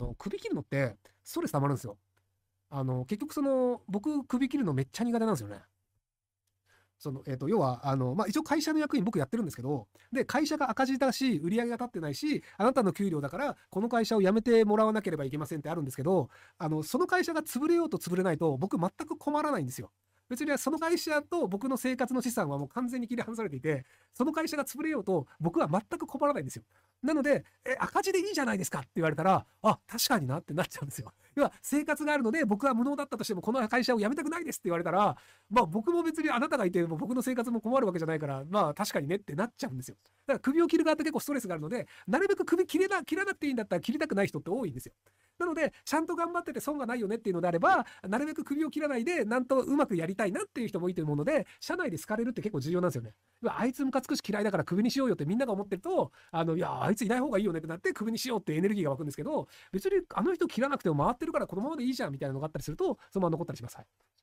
の、首切るのって、ストレス溜まるんですよ。あの、結局その、僕、首切るのめっちゃ苦手なんですよね。その、えっ、と、要は、あの、まあ、一応会社の役員僕やってるんですけど、で、会社が赤字だし、売り上げが立ってないし、あなたの給料だから、この会社を辞めてもらわなければいけませんってあるんですけど、あの、その会社が潰れようと潰れないと、僕全く困らないんですよ。別にその会社と僕の生活の資産はもう完全に切り離されていて、その会社が潰れようと僕は全く困らないんですよ。なので、え、赤字でいいじゃないですかって言われたら、あ、確かになってなっちゃうんですよ。要は、生活があるので、僕は無能だったとしても、この会社を辞めたくないですって言われたら、まあ僕も別にあなたがいても僕の生活も困るわけじゃないから、まあ確かにねってなっちゃうんですよ。だから首を切る側って結構ストレスがあるので、なるべく首切れな、切らなくていいんだったら切りたくない人って多いんですよ。なので、ちゃんと頑張ってて損がないよねっていうのであれば、なるべく首を切らないで、なんとうまくやりたいなっていう人もいいと思うので、社内で好かれるって結構重要なんですよね。あいつムカつくし嫌いだから首にしようよってみんなが思ってると、あの、いや、あいついない方がいいよねってなって首にしようってエネルギーが湧くんですけど、別にあの人切らなくても回ってるからこのままでいいじゃんみたいなのがあったりすると、そのまま残ったりします。はい。